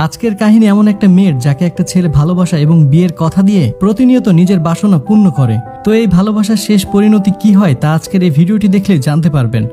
আজকের কাহিনী এমন একটা মেয়ের যাকে একটা ছেলে ভালোবাসা এবং বিয়ের কথা দিয়ে প্রতিনিয়ত নিজের বাসনা পূর্ণ করে। তো এই ভালোবাসার শেষ পরিণতি কি হয় তা আজকের এই ভিডিওটি দেখলে জানতে পারবেন।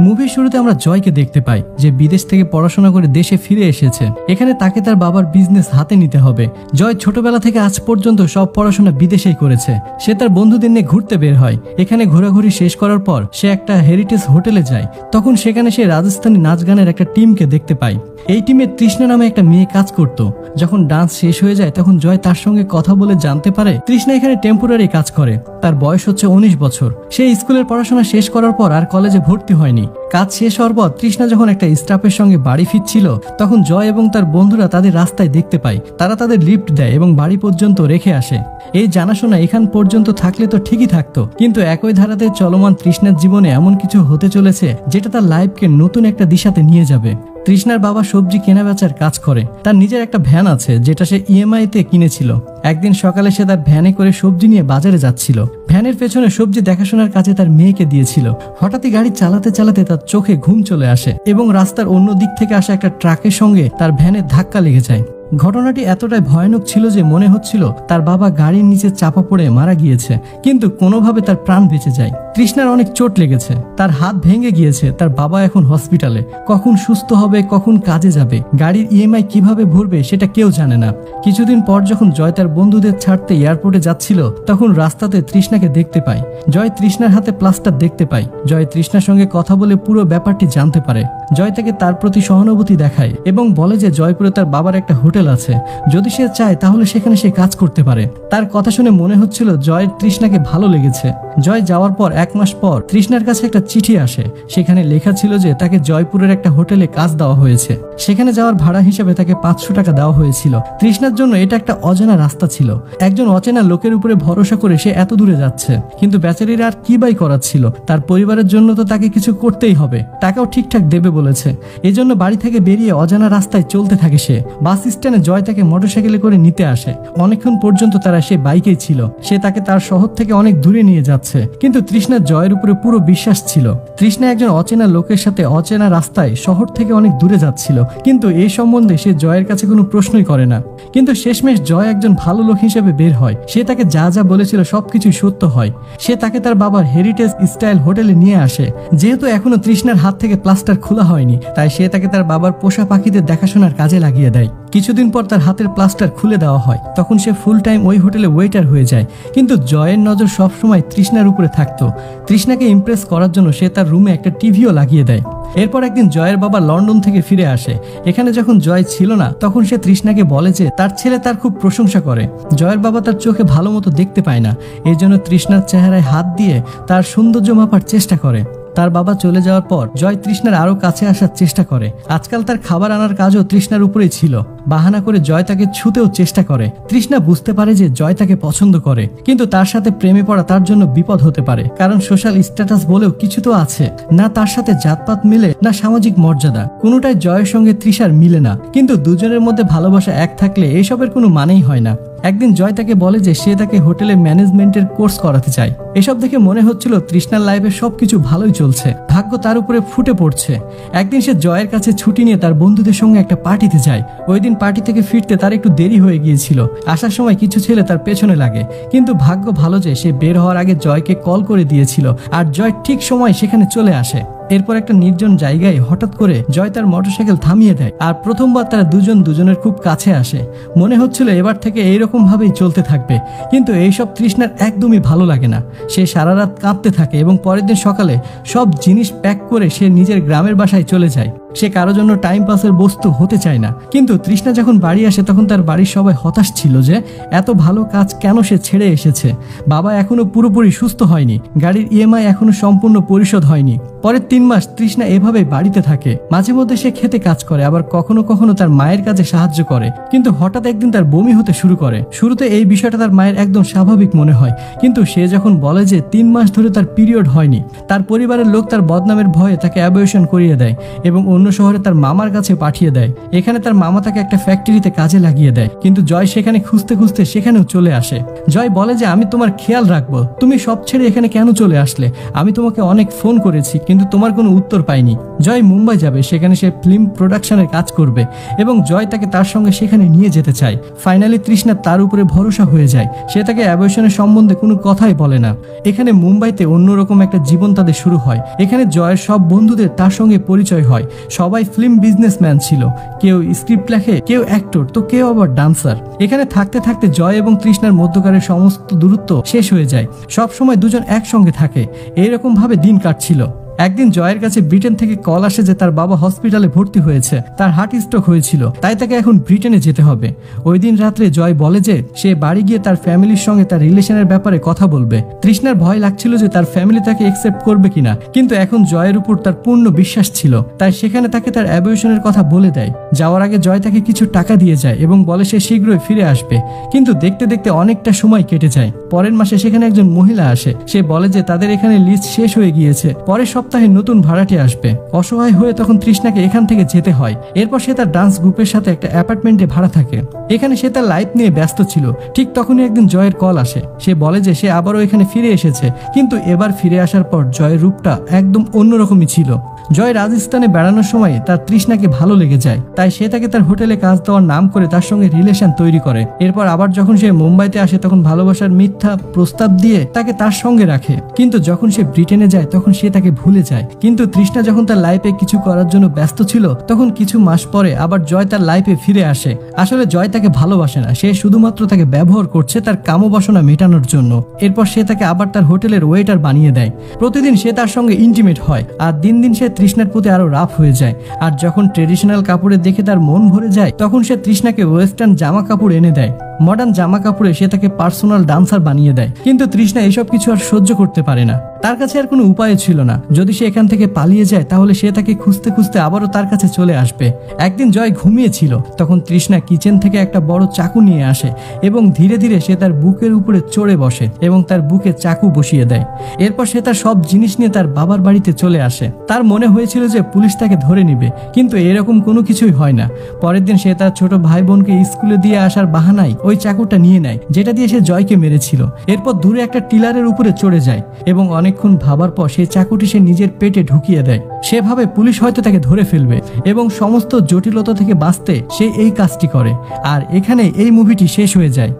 মুভির শুরুতে আমরা জয়কে দেখতে পাই, যে বিদেশ থেকে পড়াশোনা করে দেশে ফিরে এসেছে। এখানে তাকে তার বাবার বিজনেস হাতে নিতে হবে। জয় ছোটবেলা থেকে আজ পর্যন্ত সব পড়াশোনা বিদেশেই করেছে। সে তার বন্ধুদের নিয়ে ঘুরতে বের হয়। এখানে ঘোরাঘুরি শেষ করার পর সে একটা হেরিটেজ হোটেলে যায়। তখন সেখানে সে রাজস্থানী নাচ গানের একটা টিমকে দেখতে পায়। এই টিমে তৃষ্ণা নামে একটা মেয়ে কাজ করত। যখন ডান্স শেষ হয়ে যায়, তখন জয় তার সঙ্গে কথা বলে জানতে পারে তৃষ্ণা এখানে টেম্পোরারি কাজ করে। তার বয়স হচ্ছে উনিশ বছর। সে স্কুলের পড়াশোনা শেষ করার পর আর কলেজে ভর্তি হয়নি। কাজ শেষ হওয়ার পর তৃষ্ণা যখন একটা স্টাফের সঙ্গে বাড়ি ফিরছিল, তখন জয় এবং তার বন্ধুরা তাদের রাস্তায় দেখতে পায়। তারা তাদের লিফট দেয় এবং বাড়ি পর্যন্ত রেখে আসে। এই জানাশোনা এখান পর্যন্ত থাকলে তো ঠিকই থাকতো। কিন্তু একই ধারাতে চলমান তৃষ্ণার জীবনে এমন কিছু হতে চলেছে, যেটা তার লাইফকে নতুন একটা দিশাতে নিয়ে যাবে। তৃষ্ণার বাবা সবজি কেনা বেচার কাজ করে। তার নিজের একটা ভ্যান আছে, যেটা সে ইএমআই তে কিনেছিল। একদিন সকালে সে তার ভ্যানে করে সবজি নিয়ে বাজারে যাচ্ছিল। ভ্যানের পেছনে সবজি দেখাশোনার কাজে তার মেয়েকে দিয়েছিল। হঠাৎই গাড়ি চালাতে চালাতে তার চোখে ঘুম চলে আসে এবং রাস্তার অন্য দিক থেকে আসা একটা ট্রাকের সঙ্গে তার ভ্যানের ধাক্কা লেগে যায়। ঘটনাটি এতটাই ভয়ানক ছিল যে মনে হচ্ছিল তার বাবা গাড়ির নিচে চাপা পড়ে মারা গিয়েছে, কিন্তু কোনোভাবে তার প্রাণ বেঁচে যায়। তৃষ্ণার অনেক চোট লেগেছে, তার হাত ভেঙে গিয়েছে, তার বাবা এখন হসপিটালে। কখন সুস্থ হবে, কখন কাজে যাবে, গাড়ির ইএমআই কীভাবে ভরবে সেটা কেউ জানে না। কিছুদিন পর যখন জয় তার বন্ধুদের ছাড়তে এয়ারপোর্টে যাচ্ছিল, তখন রাস্তাতে তৃষ্ণাকে দেখতে পায়। জয় তৃষ্ণার হাতে প্লাস্টার দেখতে পায়। জয় তৃষ্ণার সঙ্গে কথা বলে পুরো ব্যাপারটি জানতে পারে। জয় তাকে তার প্রতি সহানুভূতি দেখায় এবং বলে যে জয়পুরে তার বাবার একটা হোটেল আছে। যদি সে চায়, তাহলে সেখানে সে কাজ করতে পারে। তার কথা শুনে মনে হচ্ছিল জয়ের তৃষ্ণাকে ভালো লেগেছে। জয় যাওয়ার পর, এক মাস পর, তৃষ্ণার কাছে একটা চিঠি আসে। সেখানে লেখা ছিল যে তাকে জয়পুরের একটা হোটেলে কাজ দেওয়া হয়েছে। সেখানে যাওয়ার ভাড়া হিসেবে তাকে পাঁচশো টাকা দেওয়া হয়েছিল। তৃষ্ণার জন্য এটা একটা অজানা রাস্তা ছিল। একজন অচেনা লোকের উপরে ভরসা করে সে এত দূরে যাচ্ছে। কিন্তু বেচারির আর কি বাই করার ছিল? তার পরিবারের জন্য তো তাকে কিছু করতেই হবে। টাকাও ঠিকঠাক দেবে বলেছে। এই জন্য বাড়ি থেকে বেরিয়ে অজানা রাস্তায় চলতে থাকে সে। বাস স্ট্যান্ডে জয় তাকে মোটরসাইকেলে করে নিতে আসে। অনেকক্ষণ পর্যন্ত তারা সে বাইকেই ছিল। সে তাকে তার শহর থেকে অনেক দূরে নিয়ে যাচ্ছে। কিন্তু তৃষ্ণার জয়ের উপরে পুরো বিশ্বাস ছিল। তৃষ্ণা একজন অচেনা লোকের সাথে অচেনা রাস্তায় শহর থেকে অনেক দূরে যাচ্ছিল। কিন্তু এই সম্বন্ধে সে জয়ের কাছে কোনো প্রশ্নই করে না। কিন্তু শেষমেশ জয় একজন ভালো লোক হিসেবে বের হয়। সে তাকে যা যা বলেছিল সবকিছুই সত্য হয়। সে তাকে তার বাবার হেরিটেজ স্টাইল হোটেলে নিয়ে আসে। যেহেতু এখনও তৃষ্ণার হাত থেকে প্লাস্টার খোলা হয়নি, তাই সে তাকে তার বাবার পোষা পাখিদের দেখাশোনার কাজে লাগিয়ে দেয়। কিছুদিন পর তার হাতের প্লাস্টার খুলে দেওয়া হয়। তখন সে ফুল টাইম ওই হোটেলে ওয়েটার হয়ে যায়। কিন্তু জয়ের নজর সবসময় তৃষ্ণার উপরে থাকতো। তৃষ্ণাকে ইমপ্রেস করার জন্য সে তার রুমে একটা টিভিও লাগিয়ে দেয়। এরপর একদিন জয়ের বাবা লন্ডন থেকে ফিরে আসে। এখানে যখন জয় ছিল না, তখন সে তৃষ্ণাকে বলে যে, তার ছেলে তার খুব প্রশংসা করে। জয়ের বাবা তার চোখে ভালো মতো দেখতে পায় না। এই জন্য তৃষ্ণার চেহারায় হাত দিয়ে তার সৌন্দর্য মাপার চেষ্টা করে। তার বাবা চলে যাওয়ার পর জয় তৃষ্ণার আরও কাছে আসার চেষ্টা করে। আজকাল তার খাবার আনার কাজও তৃষ্ণার উপরেই ছিল। বাহানা করে জয় তাকে ছুতেও চেষ্টা করে। তৃষ্ণা বুঝতে পারে যে জয় তাকে পছন্দ করে, কিন্তু তার সাথে প্রেমে পড়া তার জন্য বিপদ হতে পারে, কারণ সোশ্যাল স্ট্যাটাস বলেও কিছু তো আছে। না তার সাথে জাতপাত মিলে, না সামাজিক মর্যাদা। কোনোটাই জয়ের সঙ্গে তৃষার মিলে না। কিন্তু দুজনের মধ্যে ভালোবাসা এক থাকলে এসবের কোনো মানেই হয় না। একদিন জয় তাকে বলে যে সে তাকে হোটেলে ম্যানেজমেন্টের কোর্স করাতে চায়। এসব দেখে মনে হচ্ছিল তৃষ্ণার লাইফে সবকিছু ভালোই চলছে। ভাগ্য তার উপরে ফুটে পড়ছে। একদিন সে জয়ের কাছে ছুটি নিয়ে তার বন্ধুদের সঙ্গে একটা পার্টিতে যায়। ওই দিন পার্টি থেকে ফিরতে তার একটু দেরি হয়ে গিয়েছিল। আসার সময় কিছু ছেলে তার পেছনে লাগে। কিন্তু ভাগ্য ভালো যে সে বের হওয়ার আগে জয়কে কল করে দিয়েছিল। আর জয় ঠিক সময় সেখানে চলে আসে। এরপর একটা নির্জন জায়গায় হঠাৎ করে জয় তার মোটরসাইকেল থামিয়ে দেয় আর প্রথমবার তারা দুজন দুজনের খুব কাছে আসে। মনে হচ্ছিল এবার থেকে এইরকম ভাবেই চলতে থাকবে। কিন্তু এইসব তৃষ্ণার একদমই ভালো লাগে না। সে সারা রাত কাঁপতে থাকে এবং পরের দিন সকালে সব জিনিস প্যাক করে সে নিজের গ্রামের বাসায় চলে যায়। সে কারও জন্য টাইম পাসের বস্তু হতে চায় না। কিন্তু তৃষ্ণা যখন বাড়ি আসে, তখন তার বাড়ির সবাই হতাশ ছিল যে এত ভালো কাজ কেন সে ছেড়ে এসেছে। বাবা এখনও পুরোপুরি সুস্থ হয়নি। গাড়ির ইএমআই এখনও সম্পূর্ণ পরিশোধ হয়নি। পরের তিন মাস তৃষ্ণা এভাবে বাড়িতে থাকে। মাঝে মধ্যে সে খেতে কাজ করে, আবার কখনো কখনো তার মায়ের কাজে সাহায্য করে। কিন্তু হঠাৎ একদিন তার বমি হতে শুরু করে। শুরুতে এই বিষয়টা তার মায়ের একদম স্বাভাবিক মনে হয়। কিন্তু সে যখন বলে যে তিন মাস ধরে তার পিরিয়ড হয়নি, তার পরিবারের লোক তার বদনামের ভয়ে তাকে অ্যাবয়েশন করিয়ে দেয় এবং অন্য শহরে তার মামার কাছে পাঠিয়ে দেয়। এখানে তার মামা তাকে একটা ফ্যাক্টরিতে কাজে লাগিয়ে দেয়। কিন্তু জয় সেখানে খুঁজতে খুঁজতে সেখানেও চলে আসে। জয় বলে যে, আমি তোমার খেয়াল রাখব। তুমি সব ছেড়ে এখানে কেন চলে আসলে? আমি তোমাকে অনেক ফোন করেছি, কিন্তু তোমার কোনো উত্তর পাইনি। জয় মুম্বাই যাবে। সেখানে সে ফিল্ম প্রোডাকশনের কাজ করবে এবং জয় তাকে তার সঙ্গে সেখানে নিয়ে যেতে চায়। ফাইনালি তৃষ্ণা তার উপরে ভরসা হয়ে যায়। সে তাকে অ্যাবর্শনের সম্বন্ধে কোনো কথাই বলে না। এখানে মুম্বাইতে অন্যরকম একটা জীবন তাদের শুরু হয়। এখানে জয়ের সব বন্ধুদের তার সঙ্গে পরিচয় হয়। সবাই ফিল্ম বিজনেসম্যান ছিল। কেউ স্ক্রিপ্ট লেখে, কেউ অ্যাক্টর তো কেউ আবার ডান্সার এখানে থাকতে থাকতে জয় এবং তৃষ্ণার মধ্যকারের সমস্ত দূরত্ব শেষ হয়ে যায়। সব সময় দুজন একসঙ্গে থাকে। এরকম ভাবে দিন কাটছিল। একদিন জয়ের কাছে ব্রিটেন থেকে কল আসে যে তার বাবা হসপিটালে ভর্তি হয়েছে, তার হার্ট স্ট্রোক হয়েছিল, তাই তাকে এখন ব্রিটেনে যেতে হবে। ওই দিন রাত্রে জয় বলে যে, সে বাড়ি গিয়ে তার ফ্যামিলির সঙ্গে তার রিলেশনের ব্যাপারে কথা বলবে। তৃষ্ণার ভয় লাগছিল যে তার ফ্যামিলি তাকে একসেপ্ট করবে কিনা, কিন্তু এখন জয়ের উপর তার পূর্ণ বিশ্বাস ছিল, তাই সেখানে তাকে তার অ্যাবিউশনের কথা বলে দেয়। যাওয়ার আগে জয় তাকে কিছু টাকা দিয়ে যায় এবং বলে সে শীঘ্রই ফিরে আসবে, কিন্তু দেখতে দেখতে অনেকটা সময় কেটে যায়। পরের মাসে সেখানে একজন মহিলা আসে, সে বলে যে তাদের এখানে লিস্ট শেষ হয়ে গিয়েছে পরের সপ্তাহে নতুন ভাড়াটে আসবে। অসহায় হয়ে তখন তৃষ্ণাকে এখান থেকে যেতে হয়। এরপর সে তার ডান্স গ্রুপের সাথে একটা অ্যাপার্টমেন্টে ভাড়া থাকে। এখানে সে তার লাইফ নিয়ে ব্যস্ত ছিল। ঠিক তখনই একদিন জয়ের কল আসে। সে বলে যে সে আবারও এখানে ফিরে এসেছে। কিন্তু এবার ফিরে আসার পর জয়ের রূপটা একদম অন্যরকমই ছিল। জয় রাজস্থানে বেড়ানোর সময় তার তৃষ্ণাকে ভালো লেগে যায়। তাই সে তাকে তার হোটেলে কাজ দেওয়ার নাম করে তার সঙ্গে রিলেশন তৈরি করে। এরপর আবার যখন সে মুম্বাইতে আসে, তখন ভালোবাসার মিথ্যা প্রস্তাব দিয়ে তাকে তার সঙ্গে রাখে। কিন্তু যখন সে ব্রিটেনে যায়, তখন সে তাকে ভুলে যায়। কিন্তু তৃষ্ণা যখন তার লাইফে কিছু করার জন্য ব্যস্ত ছিল, তখন কিছু মাস পরে আবার জয় তার লাইফে ফিরে আসে। আসলে জয় তাকে ভালোবাসে না, সে শুধুমাত্র তাকে ব্যবহার করছে তার কামবাসনা মেটানোর জন্য। এরপর সে তাকে আবার তার হোটেলের ওয়েটার বানিয়ে দেয়। প্রতিদিন সে তার সঙ্গে ইন্টিমেট হয়, আর দিন দিন সে তৃষ্ণার প্রতি আরও রাফ হয়ে যায়। আর যখন ট্রেডিশনাল কাপড়ে দেখে তার মন ভরে যায়, তখন সে তৃষ্ণাকে ওয়েস্টার্ন জামা কাপড় এনে দেয়। মডার্ন জামা কাপড়ে সে তাকে পার্সোনাল ডান্সার বানিয়ে দেয়। কিন্তু তৃষ্ণা এসব কিছু আর সহ্য করতে পারে না। তার কাছে আর কোনো উপায় ছিল না। যদি সে এখান থেকে পালিয়ে যায়, তাহলে সে তাকে খুঁজতে খুঁজতে আবারও তার কাছে চলে আসবে। একদিন জয় ঘুমিয়েছিল। তখন তৃষ্ণা কিচেন থেকে একটা বড় চাকু নিয়ে আসে এবং ধীরে ধীরে সে তার বুকের উপরে চড়ে বসে এবং তার বুকে চাকু বসিয়ে দেয়। এরপর সে তার সব জিনিস নিয়ে তার বাবার বাড়িতে চলে আসে। তার মনে হয়েছিল যে পুলিশ তাকে ধরে নিবে, কিন্তু এরকম কোনো কিছুই হয় না। পরের দিন সে তার ছোট ভাই বোনকে স্কুলে দিয়ে আসার বাহানায় ওই চাকুটা নিয়ে নেয়, যেটা দিয়ে সে জয়কে মেরেছিল। এরপর দূরে একটা টিলারের উপরে চড়ে যায় এবং অনেকক্ষণ ভাবার পর সেই চাকুটি সে নিজের পেটে ঢুকিয়ে দেয়। সেভাবে পুলিশ হয়তো তাকে ধরে ফেলবে এবং সমস্ত জটিলতা থেকে বাঁচতে সে এই কাজটি করে। আর এখানে এই মুভিটি শেষ হয়ে যায়।